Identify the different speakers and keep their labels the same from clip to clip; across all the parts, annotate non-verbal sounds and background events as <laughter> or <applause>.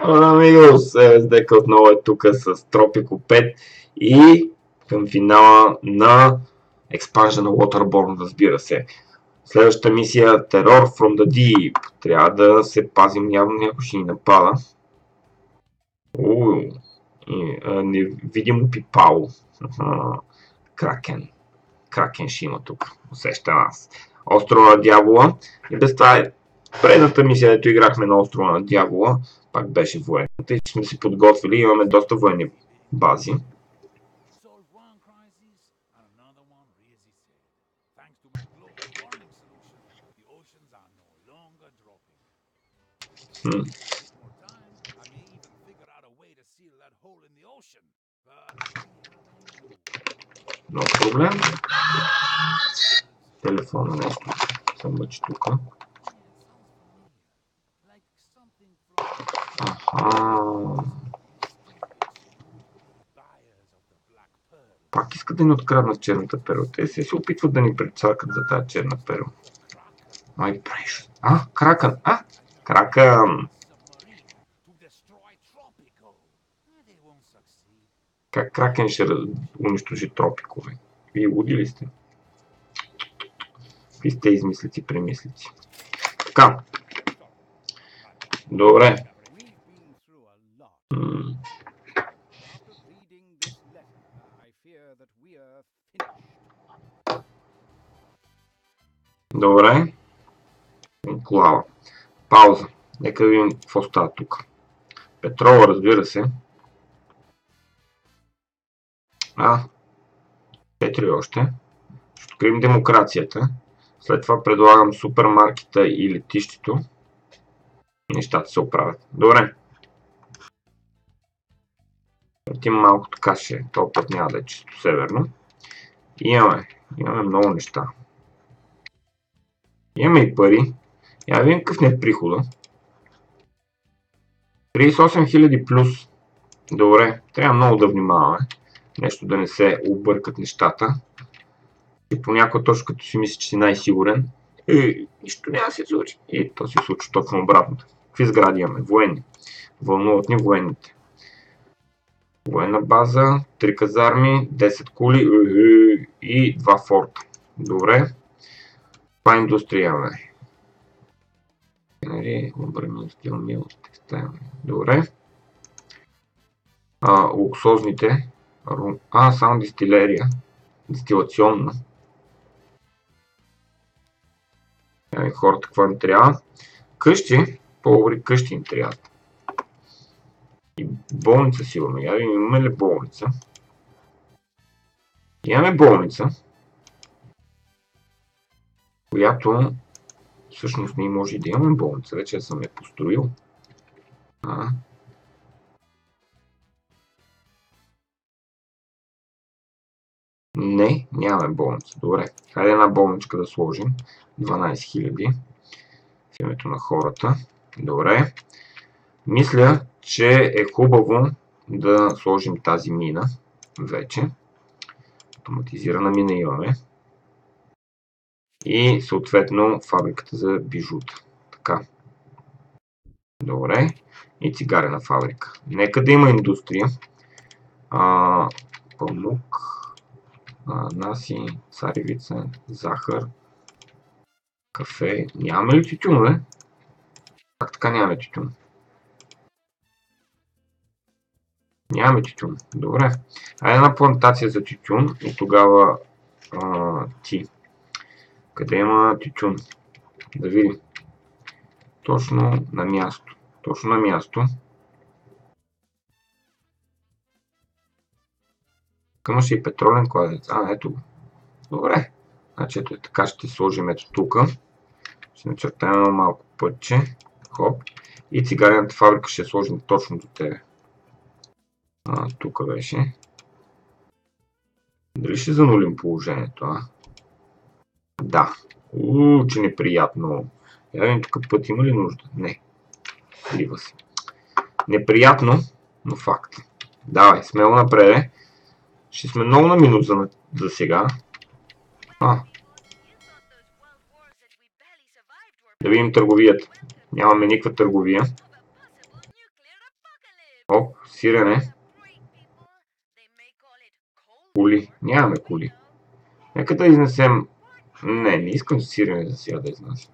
Speaker 1: Hola amigos, SDK отново е тук с Tropico 5 и към финала на Expansion на Waterborne, разбира се. Следващата мисия Terror from the Deep. Трябва да се пазим, явно някой ще ни напада. Уу, невидимо пипало. Кракен. Кракен ще има тук, усещам аз. Острова на дявола. И без това е предната мисия, ето играхме на острова на дявола, пак беше военната и сме се подготвили, имаме доста военни бази. Хм. Проблем. Телефона нещо се мъчи тук. Аха. Пак искат да ни откраднат черната перла. Те се, се опитват да ни прецакат за тази черна перла. My precious. А, кракън. А, кракън. Как кракен ще унищожи тропикове? Вие луди ли сте? Какви сте измислици, премислици? Така. Добре. Добре. Клава. Пауза. Нека видим какво става тук. Петрола, разбира се. А, четири още. Ще открием демокрацията. След това предлагам супермаркета и летището. Нещата се оправят. Добре. Въртим малко така ще. Този път няма да е чисто северно. Имаме. Имаме много неща. Имаме и пари. Я видим какъв не е прихода. 38 000 плюс. Добре, трябва много да внимаваме. Нещо да не се объркат нещата. И понякога точно като си мисли, че си най-сигурен, и нищо няма да се случи. И то се случва точно обратното. Какви сгради имаме? Военни. Вълнуват ни военните. Военна база, 3 казарми, 10 кули и 2 форта. Добре. Това индустрия имаме. Нали, обърнем стил мил, Добре. А, луксозните. А, само дистилерия. Дистилационна. Ами, хората какво им трябва? Къщи, по-добри къщи им трябва. И болница сигурно. Я имаме ли болница? Имаме болница, която всъщност ние може и да имаме болница. Вече съм я построил. А. Не, нямаме болница. Добре. Хайде една болничка да сложим. 12 000 в името на хората. Добре. Мисля, че е хубаво да сложим тази мина вече. Автоматизирана мина имаме. И съответно фабриката за бижута. Така. Добре. И цигарена фабрика. Нека да има индустрия. А, памук, а, наси, царевица, захар, кафе. Нямаме ли тютюн, бе? Как така нямаме тютюн? Нямаме тютюн. Добре. А една плантация за тютюн и тогава а, ти. Къде има тютюн? Да видим. Точно на място. Точно на място. Имаше и петролен кладенец. А, ето го. Добре. Значи ето така ще сложим ето тук. Ще начертаем малко пътче. Хоп. И цигарената фабрика ще сложим точно до тебе. А, тук беше. Дали ще занулим положението, а? Да. Ууу, че неприятно. Я видим тук път има ли нужда? Не. Лива се. Неприятно, но факт. Давай, смело напред. Ще сме много на минут за, за сега. А. Да видим търговията. Нямаме никаква търговия. О, сирене. Кули. Нямаме кули. Нека да изнесем... Не, не искам сирене за сега да изнася.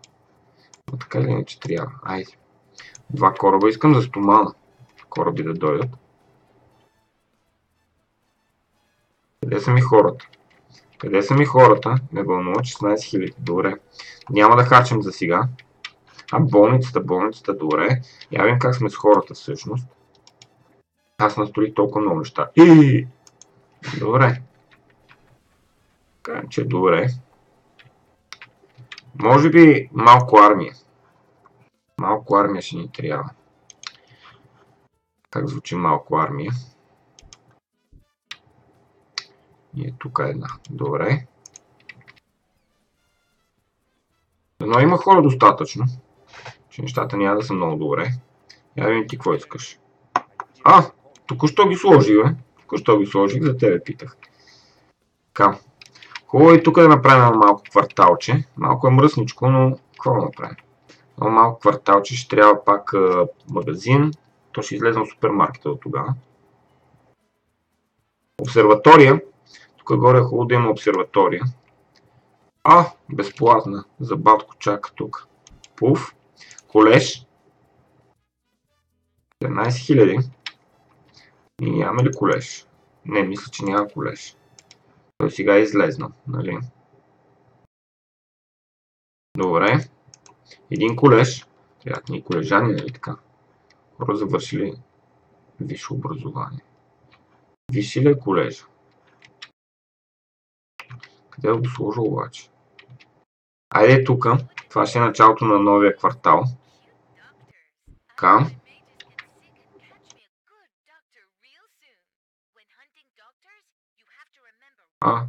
Speaker 1: Но така или иначе трябва. Айде. Два кораба. Искам за стомана. Кораби да дойдат. Къде са ми хората? Къде са ми хората? Не вълнува 16 000. Добре. Няма да харчим за сега. А болницата, болницата, добре. Я как сме с хората всъщност. Аз настроих толкова много неща. И... Добре. Кажем, че добре. Може би малко армия. Малко армия ще ни трябва. Как звучи малко армия? И е тук една. Добре. Но има хора достатъчно. Че нещата няма да са много добре. Я видим ти какво искаш. А, току-що ги сложи, бе. Току-що сложих, за тебе питах. Така. Хубаво е тук да направим малко кварталче. Малко е мръсничко, но какво да направим? Но малко кварталче ще трябва пак а, магазин. То ще излезе на супермаркета до тогава. Обсерватория. Тук горе е хубаво да има обсерватория. А, безплатна. За батко чака тук. Пуф. Колеж. 17 000. И нямаме ли колеж? Не, мисля, че няма колеж. Той сега е излезнал, нали? Добре. Един колеж. Трябват ни колежани, нали така? Хора завършили висше образование. Висши ли е колежа? Къде го сложа обаче? Айде тук. Това ще е началото на новия квартал. Така. А.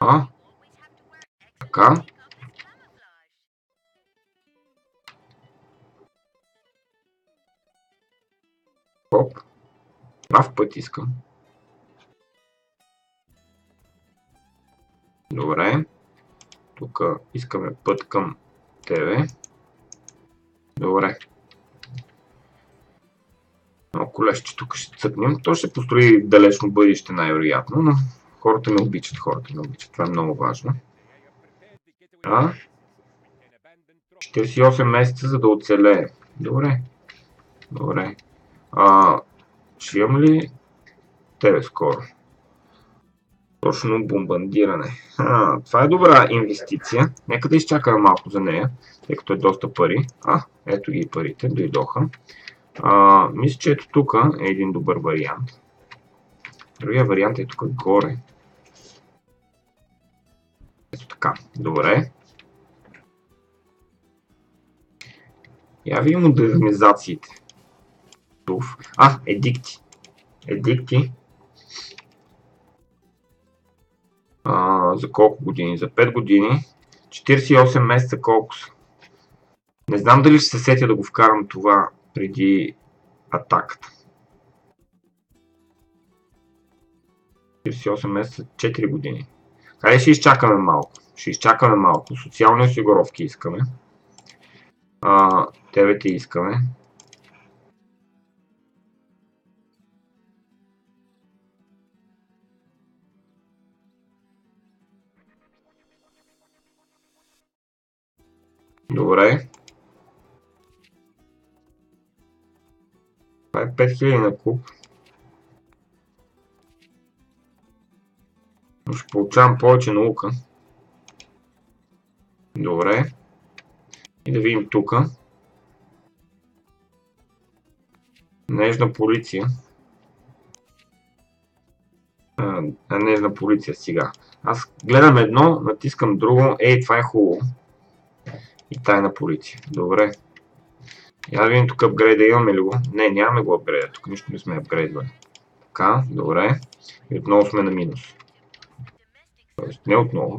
Speaker 1: А. Така. Оп. Прав път искам. Добре. Тук искаме път към тебе. Добре. Лещи тук ще цъкнем. То ще построи далечно бъдеще най-вероятно, но хората ме обичат, хората ме обичат. Това е много важно. А? 48 месеца за да оцелее. Добре. Добре. А, ще имам ли тебе скоро? Точно бомбандиране. А, това е добра инвестиция. Нека да изчакаме малко за нея, тъй като е доста пари. А, ето ги парите, дойдоха. А, мисля, че ето тук е един добър вариант. Другия вариант е тук горе. Ето така. Добре. Я видим модернизациите. А, едикти. Едикти. А, за колко години? За 5 години. 48 месеца колко са? Не знам дали ще се сетя да го вкарам това преди атаката. 48 месеца, 4 години. Хайде ще изчакаме малко. Ще изчакаме малко. Социални осигуровки искаме. А, тебе ти искаме. Добре. 5000 на куп. Но ще получавам повече наука. Добре. И да видим тук. Нежна полиция. А, нежна полиция сега. Аз гледам едно, натискам друго. Ей, това е хубаво. И тайна полиция. Добре. Я да видим тук апгрейда имаме ли го? Не, нямаме го апгрейда. Тук нищо не сме апгрейдвали. Така, добре. И отново сме на минус. Тоест, не отново.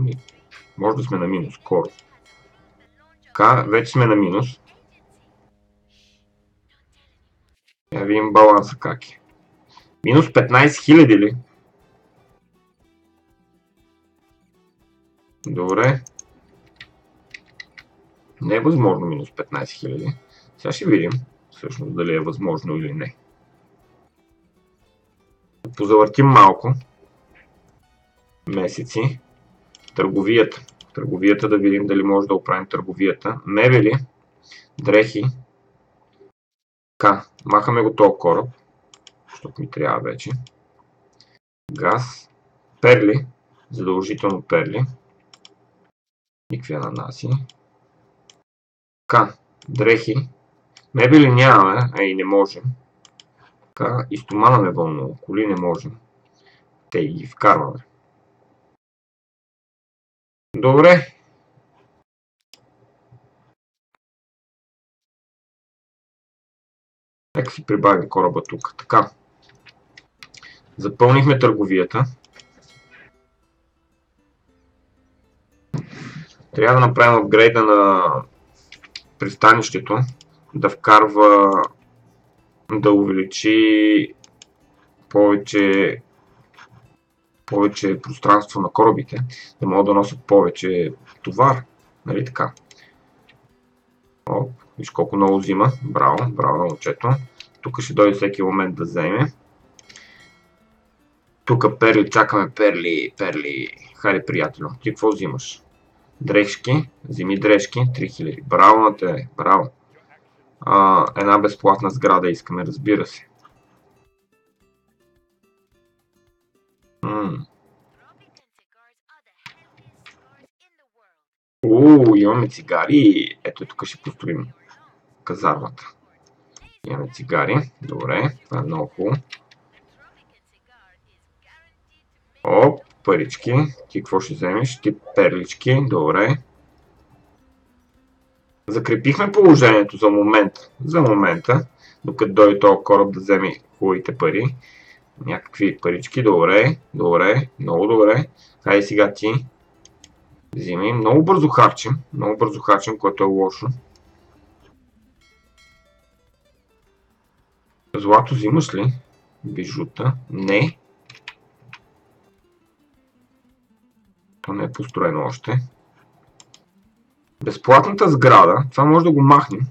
Speaker 1: Може да сме на минус, скоро. Така, вече сме на минус. Я видим баланса как е. Минус 15 000 ли? Добре. Не е възможно минус 15 000. Сега ще видим. всъщност дали е възможно или не. Позавъртим малко месеци. Търговията. Търговията да видим дали може да оправим търговията. Мебели, дрехи. Така, махаме го този кораб, защото ми трябва вече. Газ, перли, задължително перли. Никакви ананаси. Така, дрехи. Мебели нямаме, а и не можем. И стомана ме вълнува. Коли не можем. Те ги вкарваме. Добре. Нека си прибавим кораба тук. Така. Запълнихме търговията. Трябва да направим апгрейда на пристанището. Да вкарва да увеличи повече повече пространство на корабите, да могат да носят повече товар. Нали така? Оп, виж колко много взима. Браво, браво на момчето. Тук ще дойде всеки момент да вземе. Тук перли, чакаме перли, перли. Хайде, приятелю, ти какво взимаш? Дрежки, вземи дрежки, 3000. Браво на те, браво. А, една безплатна сграда искаме, разбира се. Уу, имаме цигари. Ето тук ще построим казармата. Имаме цигари. Добре, това е много хубаво. Оп, парички. Ти какво ще вземеш? Ти перлички. Добре. Закрепихме положението за момента. За момента. Докато дойде този кораб да вземе хубавите пари. Някакви парички. Добре. Добре. Много добре. Хайде сега ти. Вземи. Много бързо харчим. Много бързо харчим, което е лошо. Злато взимаш ли? Бижута. Не. То не е построено още. Безплатната сграда. Това може да го махнем.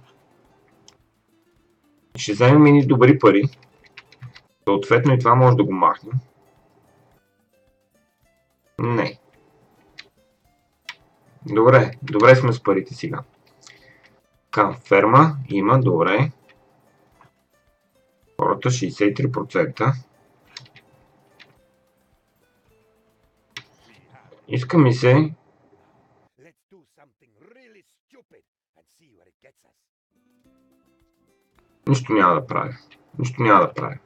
Speaker 1: Ще вземем и добри пари. Съответно и това може да го махнем. Не. Добре, добре сме с парите сега. Така, ферма има, добре. Хората 63%. Иска ми се Нищо няма да правя. Нищо няма да правя.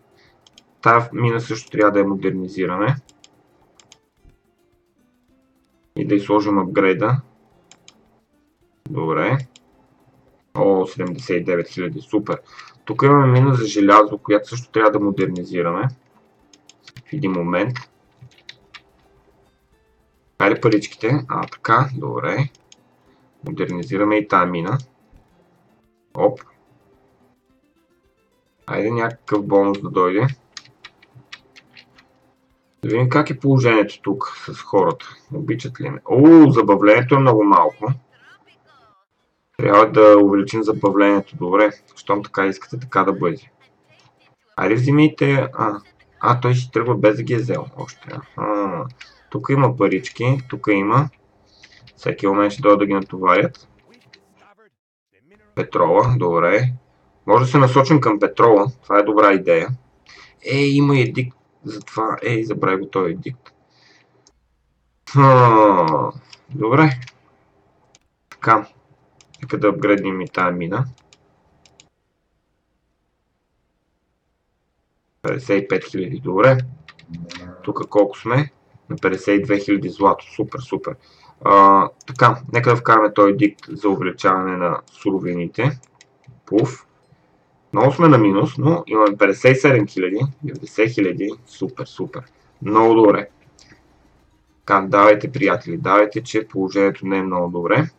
Speaker 1: Тая мина също трябва да я модернизираме. И да изложим апгрейда. Добре. О, 79 000, супер. Тук имаме мина за желязо, която също трябва да модернизираме. В един момент. Хайде паричките. А, така, добре. Модернизираме и тая мина. Оп. Айде някакъв бонус да дойде. Да видим как е положението тук с хората. Обичат ли ме? О, забавлението е много малко. Трябва да увеличим забавлението. Добре, щом така искате така да бъде. Айде взимайте... А, а, той си тръгва без да ги е взел още. А, тук има парички, тук има. Всеки момент ще дойдат да ги натоварят. Петрола, добре. Може да се насочим към петрола. Това е добра идея. Е, има и дик затова, ей, забравя го този дикт. добре. Така. Нека да апгрейднем и тая мина. 55 000, добре. Тук колко сме? На 52 000 злато. Супер, супер. А, така, нека да вкараме този дикт за увеличаване на суровините. Пуф. Много сме на минус, но имаме 57 000, 90 000, супер, супер. Много добре. Така, давайте, приятели, давайте, че положението не е много добре.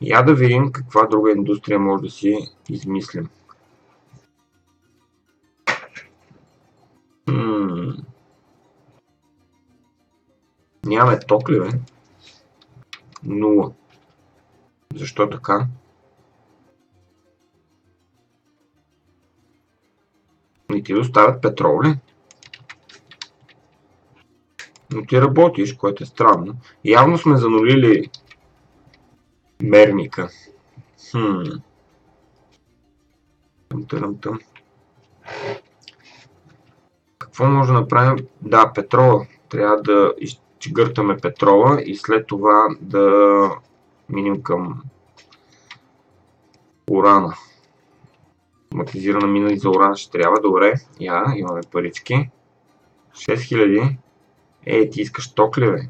Speaker 1: Я да видим каква друга индустрия може да си измислим. М Нямаме ток ли, бе? Нула. Защо така? И ти доставят петрол ли? Но ти работиш, което е странно. Явно сме занулили мерника. Хм. Тъм, тъм. Какво може да направим? Да, петрола. Трябва да изчегъртаме петрола и след това да минем към урана. Матизирана мина и за уран ще трябва. Добре, я, имаме парички. 6000. Е, ти искаш ток ли, бе?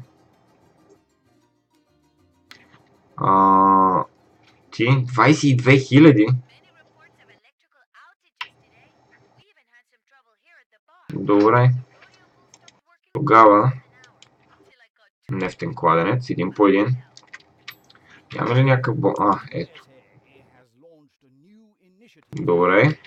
Speaker 1: А, ти 22 000? Добре. Тогава нефтен кладенец, един по един. Няма ли някакъв. А, ето. Добре.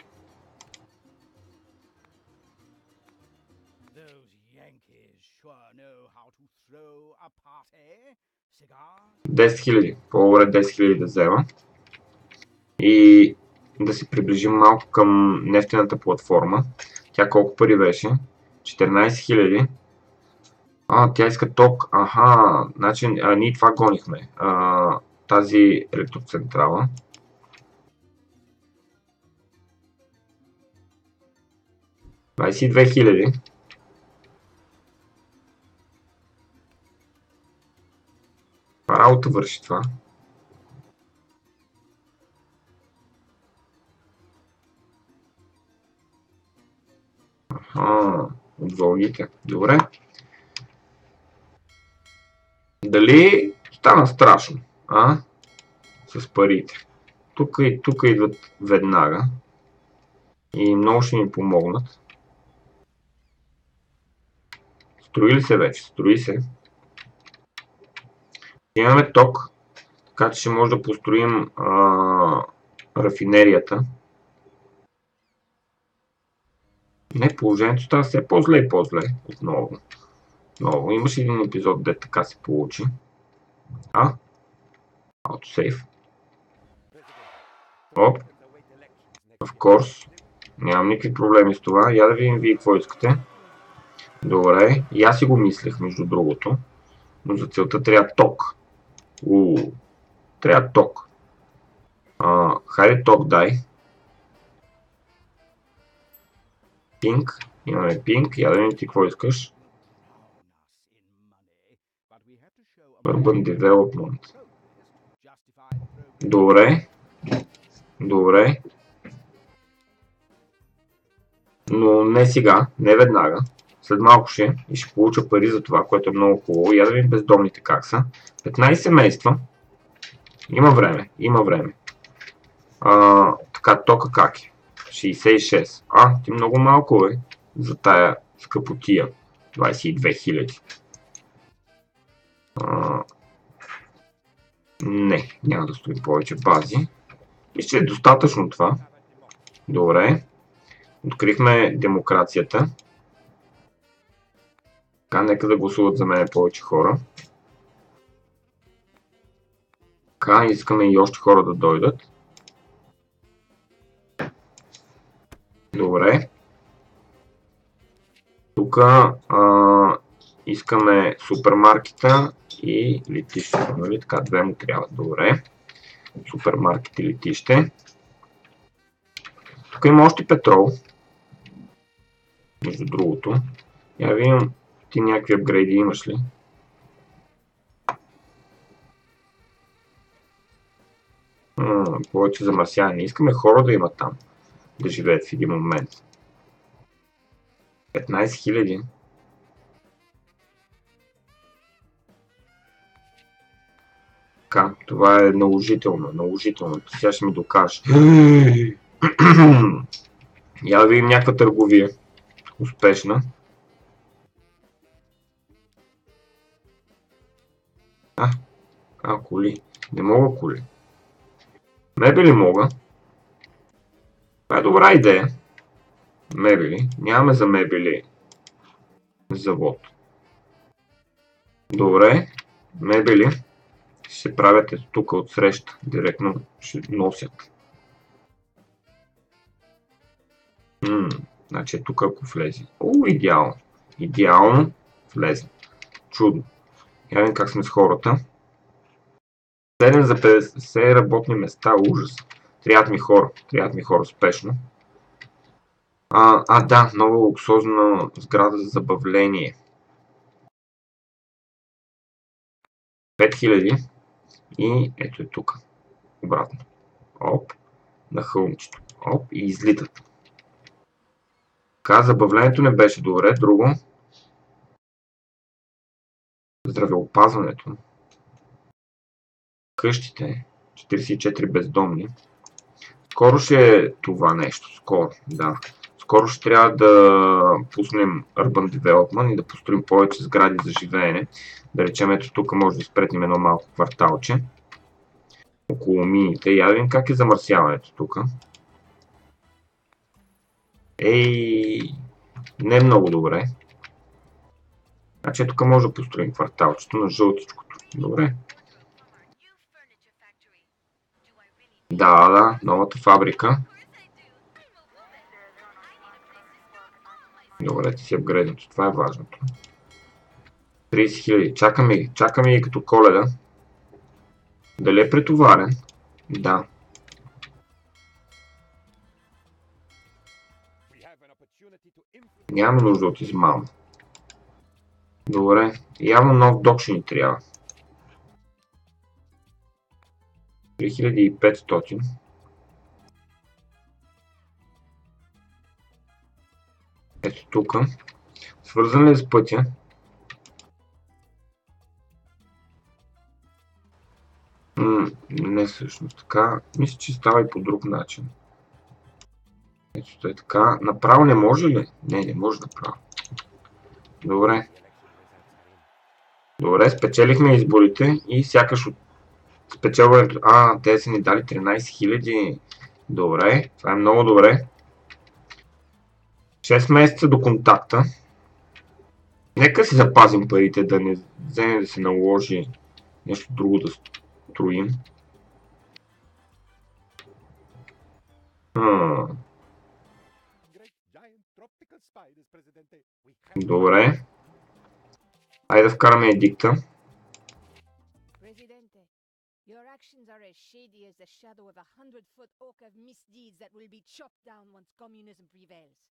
Speaker 1: Десет хиляди. По-добре 10 хиляди да взема. И да се приближим малко към нефтената платформа. Тя колко пари беше? 14 000. А, тя иска ток. Аха, значи а, ние това гонихме. А, тази електроцентрала. Двадесет две хиляди. работа върши това? Аха, от вълните. Добре. Дали стана страшно, а? С парите. Тук тук идват веднага. И много ще ми помогнат. Строи ли се вече? Строи се. Имаме ток, така че ще може да построим а, рафинерията. Не, положението става все по-зле и по-зле отново. Отново. Имаше един епизод, де така се получи. А? Autosave. Оп. Of course. Нямам никакви проблеми с това. Я да видим вие какво искате. Добре. И аз си го мислех, между другото. Но за целта трябва ток. Уу. Трябва ток. А, хайде ток дай. Пинк. Имаме пинк. Я да видим ти какво искаш. Urban Development. Добре. Добре. Но не сега, не веднага. След малко ще и ще получа пари за това, което е много хубаво. Я да видим бездомните как са. 15 семейства. Има време, има време. А, така, тока как е? 66. А, ти много малко е за тая скъпотия. 22 000. Не, няма да стои повече бази. Мисля, че е достатъчно това. Добре. Открихме демокрацията. Така, нека да гласуват за мен повече хора. Така, искаме и още хора да дойдат. Добре. Тук искаме супермаркета и летище. Нали? Така, две му трябва. Добре. Супермаркет и летище. Тук има още петрол. Между другото. Я видим, ти някакви апгрейди имаш ли? М повече замърсяване. Искаме хора да имат там. Да живеят в един момент. 15 000. Така, това е наложително, наложително. Сега ще ми докажеш. <clears throat> Я да видим някаква търговия. Успешна. А, а, коли. Не мога коли. Мебели мога. Това е добра идея. Мебели. Нямаме за мебели завод. Добре. Мебели се правят ето тук от среща. Директно ще носят. М Значи тук ако влезе. О, идеално. Идеално влезе. Чудно. Я видим как сме с хората. 7 за 50 работни места. Ужас. Трябват ми хора. Трябват ми хора спешно. А, а да, нова луксозна сграда за забавление. 5000 и ето е тук. Обратно. Оп. На хълмчето. Оп. И излитат. Така, забавлението не беше добре. Друго. Здравеопазването. Къщите. 44 бездомни. Скоро ще е това нещо. Скоро, да. Скоро ще трябва да пуснем Urban Development и да построим повече сгради за живеене. Да речем, ето тук може да спретнем едно малко кварталче. Около мините. Я да видим как е замърсяването тук. Ей, не е много добре. Значи тук може да построим кварталчето на жълтичкото. Добре. Да, да, новата фабрика. Добре, ти си апгрейднато. Това е важното. 30 000. Чакаме, чакаме и като коледа. Дали е претоварен? Да. Няма нужда от измама. Добре. Явно нов док ще ни трябва. 3500. Ето тук. Свързан ли е с пътя? Не всъщност така. Мисля, че става и по друг начин. Ето е така. Направо не може ли? Не, не може направо. Добре. Добре, спечелихме изборите и сякаш от спечелването... А, те са ни дали 13 000. Добре, това е много добре. 6 месеца до контакта. Нека си запазим парите, да не вземе да се наложи нещо друго да строим. Добре. Айде да вкараме едикта. As shadow of a hundred-foot oak of misdeeds that will be chopped down once communism prevails.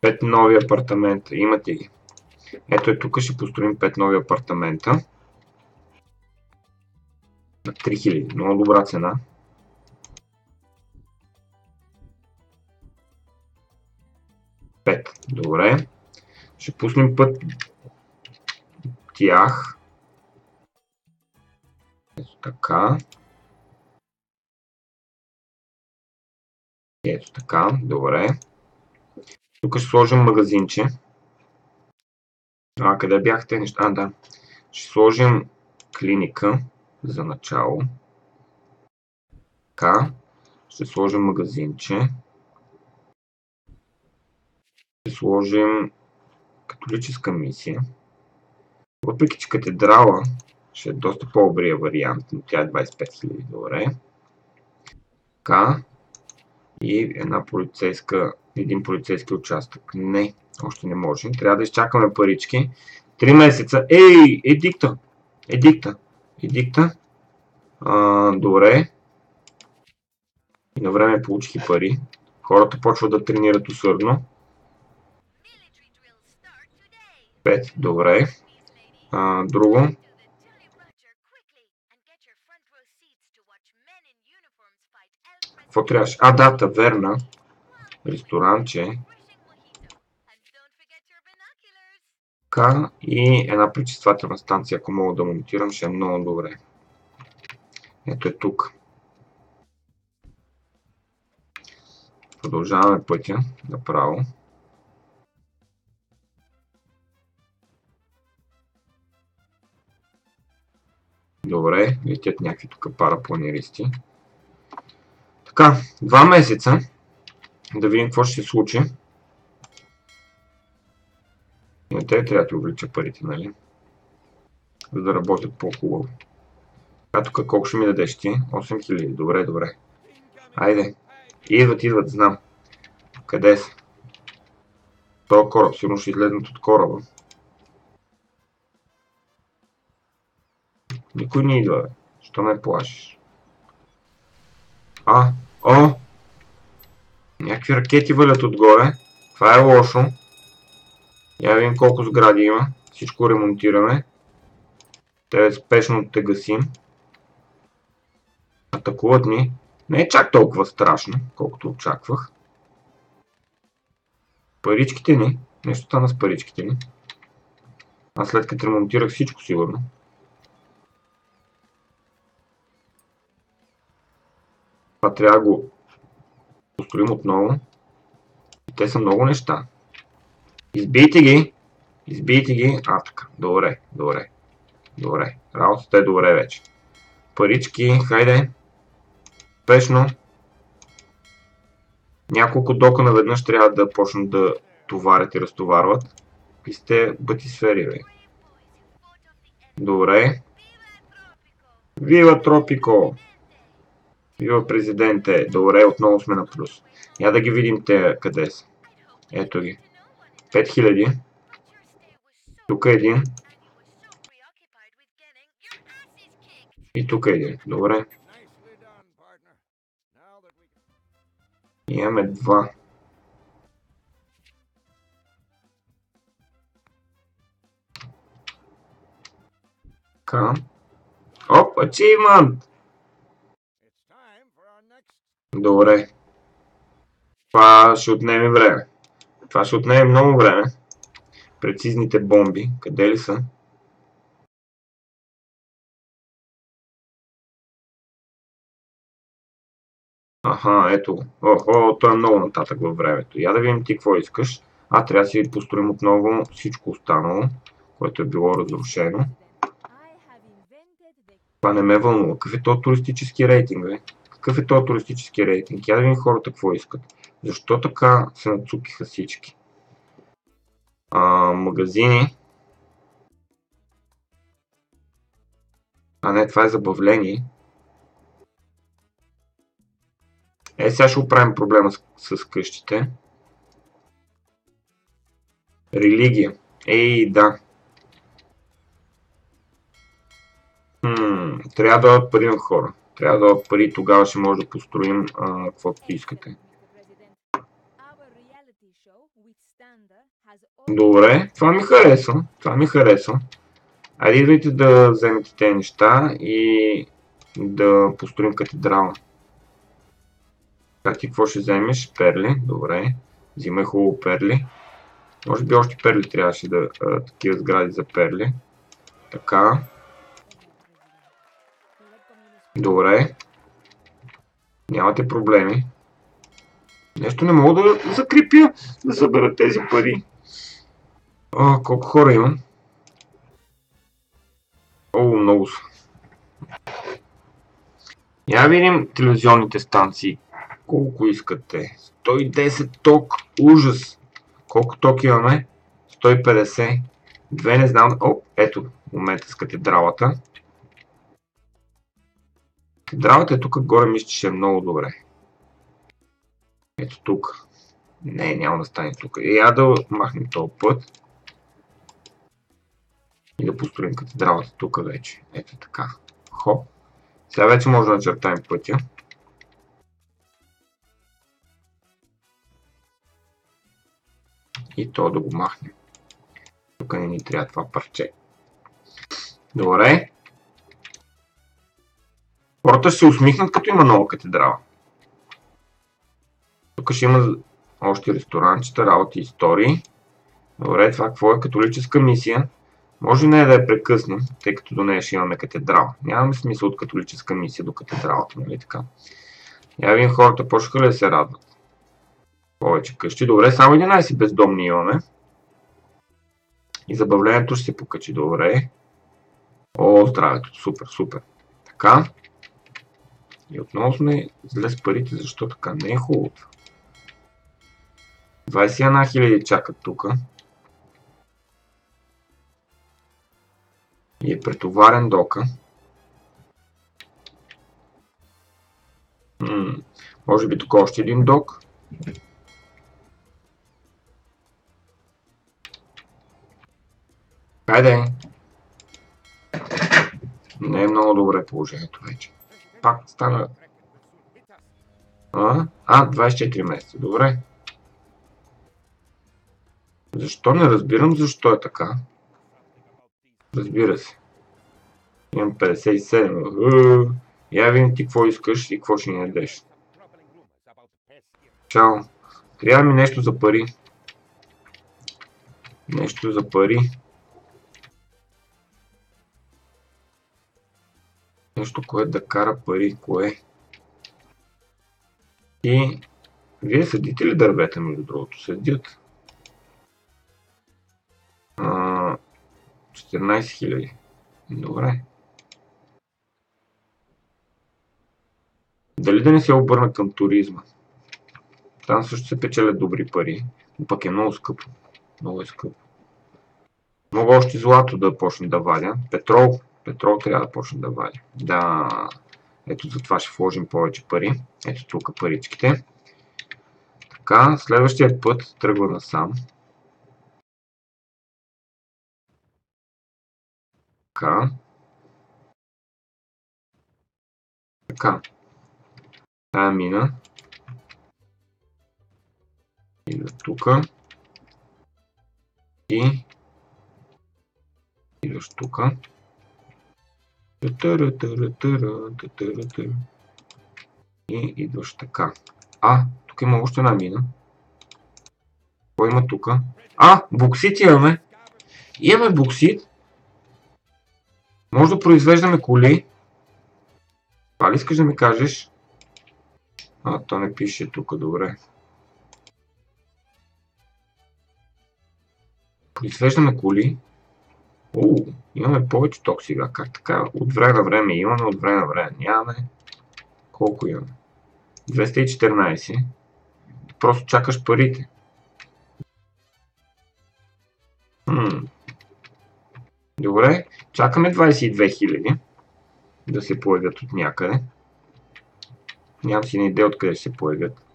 Speaker 1: Пет нови апартамента. Имате ги. Ето е тук ще построим пет нови апартамента. На 3000. Много добра цена. Пет. Добре. Ще пуснем път тях. Така. Ето така, добре. Тук ще сложим магазинче. А, къде бяхте неща? А, да. Ще сложим клиника за начало. Така. Ще сложим магазинче. Ще сложим католическа мисия. Въпреки, че катедрала ще е доста по-добрия вариант, но тя е 25 000 добре. Така и една полицейска, един полицейски участък. Не, още не можем. Трябва да изчакаме парички. Три месеца. Ей, едикта! Едикта! Едикта. А, добре. И на време получих и пари. Хората почват да тренират усърдно. Пет, добре. А, друго. Какво трябваше? А, да, таверна. Ресторанче. Така, и една пречиствателна станция, ако мога да монтирам, ще е много добре. Ето е тук. Продължаваме пътя направо. Добре, летят някакви тук парапланеристи. Така, два месеца. Да видим какво ще се случи. Не, те трябва да увелича парите, нали? За да работят по-хубаво. А тук колко ще ми дадеш ти? 8000. Добре, добре. Айде. Идват, идват, знам. Къде са? Това кораб, сигурно ще излезнат от кораба. Никой не идва, бе. Що ме плашиш? А, о! Някакви ракети валят отгоре. Това е лошо. Я видим колко сгради има. Всичко ремонтираме. Те спешно те гасим. Атакуват ни. Не е чак толкова страшно, колкото очаквах. Паричките ни. Нещо стана с паричките ни. Аз след като ремонтирах всичко сигурно. Това трябва да го построим отново. Те са много неща. Избийте ги. Избийте ги. А, така. Добре, добре. Добре. Работата е добре вече. Парички, хайде. Спешно. Няколко дока наведнъж трябва да почнат да товарят и разтоварват. И сте батисфери, бе. Добре. Вива Тропико! Вива президенте! Добре, отново сме на плюс. Я да ги видим те къде са. Ето ги. 5000. Тук е един. И тук е един. Добре. Имаме два. Така. Оп, achievement! Добре. Това ще отнеме време. Това ще отнеме много време. Прецизните бомби. Къде ли са? Аха, ето го. Охо, той е много нататък във времето. Я да видим ти какво искаш. А, трябва да си построим отново всичко останало, което е било разрушено. Това не ме вълнува. Какъв е то туристически рейтинг, бе? Какъв е то туристически рейтинг? Я да видим хората какво искат. Защо така се нацукиха всички? А, магазини. А не, това е забавление. Е, сега ще оправим проблема с, с къщите. Религия. Ей, да. Хм, трябва да дадат пари на хора. Трябва да пари, тогава ще може да построим каквото искате. Добре, това ми харесва. Това ми харесва. Айде идвайте да вземете тези неща и да построим катедрала. Как ти какво ще вземеш? Перли. Добре. Взимай хубаво перли. Може би още перли трябваше да... Такива сгради за перли. Така. Добре. Нямате проблеми. Нещо не мога да закрепя, да събера тези пари. О, колко хора имам? О, много са. Я видим телевизионните станции. Колко искате? 110 ток. Ужас. Колко ток имаме? 150. Две не знам. О, ето, момента с катедралата. Катедралата е тук горе, мисля, че е много добре. Ето тук. Не, няма да стане тук. И я да махнем този път. И да построим катедралата тук вече. Ето така. Хоп. Сега вече може да начертаем пътя. И то да го махнем. Тук не ни трябва това парче. Добре. Хората ще се усмихнат, като има нова катедрала. Тук ще има още ресторанчета, работи, истории. Добре, това какво е? Католическа мисия. Може не да я прекъснем, тъй като до нея ще имаме катедрала. Нямаме смисъл от католическа мисия до катедралата, нали така? Я видим хората почнаха ли да се радват. Повече къщи. Добре, само 11 бездомни имаме. И забавлението ще се покачи. Добре. О, здравето. Супер, супер. Така. И отново сме зле с парите, защо така не е хубаво. 21 000 чакат тук. И е претоварен дока. М може би тук още един док. Хайде! Не е много добре положението вече. Пак стана... А, а 24 месеца. Добре. Защо не разбирам защо е така? Разбира се. Имам 57. Я видим ти какво искаш и какво ще ни ядеш. Чао. Трябва ми нещо за пари. Нещо за пари. Нещо, което да кара пари. Кое? И вие съдите ли дървета, между другото? Седят. 14 000. Добре. Дали да не се обърна към туризма? Там също се печелят добри пари, но пък е много скъпо. Много е скъпо. Мога още злато да почна да вадя. Петрол. Петрол трябва да почна да вадя. Да. Ето за това ще вложим повече пари. Ето тук паричките. Така, следващия път тръгва насам. Така. Така. Тая мина. Идва тук. И идваш тук. И идваш така. А, тук има още една мина. Какво има тук? А, боксит имаме. Имаме боксит. Може да произвеждаме коли. Това ли искаш да ми кажеш? А, то не пише тук, добре. Произвеждаме коли. Уу, имаме повече ток сега. Как така? От време на време имаме, от време на време нямаме. Колко имаме? 214. Просто чакаш парите. Хм. Добре, чакаме 22 000 да се появят от някъде. Нямам си на идея откъде се появят.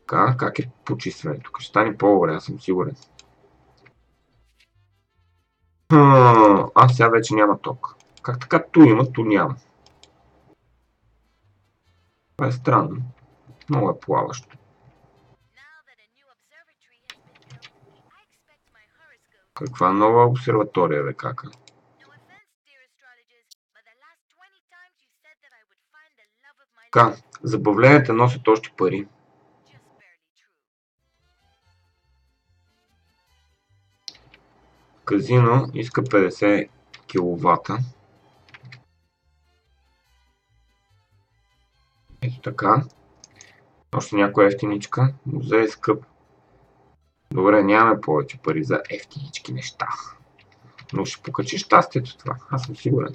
Speaker 1: Така, как е почистването? Ще стане по-добре, аз съм сигурен. А, сега вече няма ток. Как така ту има, ту няма. Това е странно. Много е плаващо. Каква нова обсерватория, бе, кака? Така, забавленията носят още пари. Казино иска 50 кВт. Ето така. Още някоя ефтиничка. Музей е скъп. Добре, нямаме повече пари за ефтинички неща. Но ще покачи щастието това. Аз съм сигурен.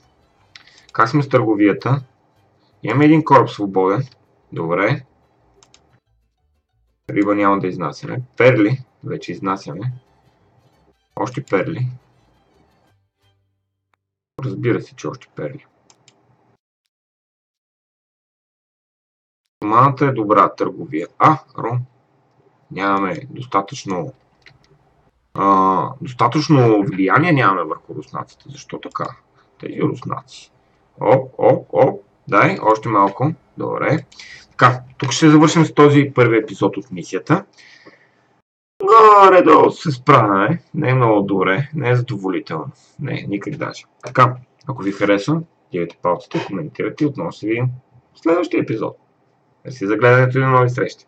Speaker 1: Как сме с търговията? Имаме един кораб свободен. Добре. Риба няма да изнасяме. Перли вече изнасяме. Още перли. Разбира се, че още перли. Маната е добра търговия. А, ром. Нямаме достатъчно а, достатъчно влияние нямаме върху руснаците. Защо така? Тези руснаци. Оп, оп, оп. Дай, още малко. Добре. Така, тук ще завършим с този първи епизод от мисията. Горе-долу се справяме. Не е много добре, не е задоволително. Не, никак даже. Така, ако ви харесва, дигайте палците, коментирайте и отново се видим в следващия епизод. Мерси за гледането и на нови срещи.